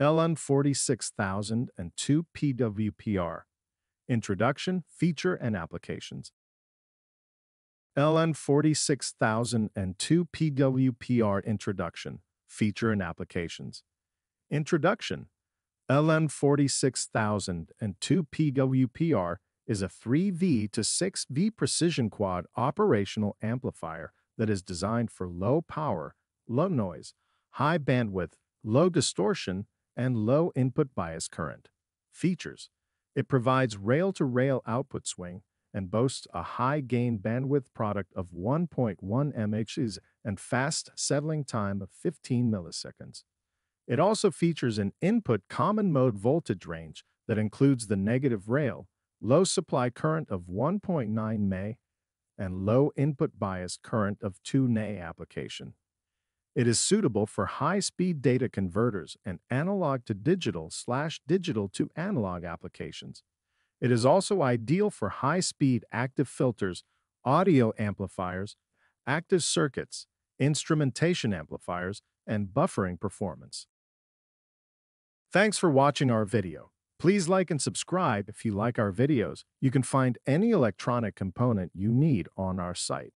LM46002 PWPR. Introduction, Feature, and Applications. LM46002 PWPR Introduction, Feature, and Applications. Introduction LM46002 PWPR is a 3V to 6V precision quad operational amplifier that is designed for low power, low noise, high bandwidth, low distortion, and low input bias current. Features It provides rail to rail output swing and boasts a high gain bandwidth product of 1.1 MHz and fast settling time of 15 milliseconds. It also features an input common mode voltage range that includes the negative rail, low supply current of 1.9 mA, and low input bias current of 2 Na application. It is suitable for high-speed data converters and analog to digital slash digital to analog applications. It is also ideal for high-speed active filters, audio amplifiers, active circuits, instrumentation amplifiers, and buffering performance. Thanks for watching our video. Please like and subscribe if you like our videos. You can find any electronic component you need on our site.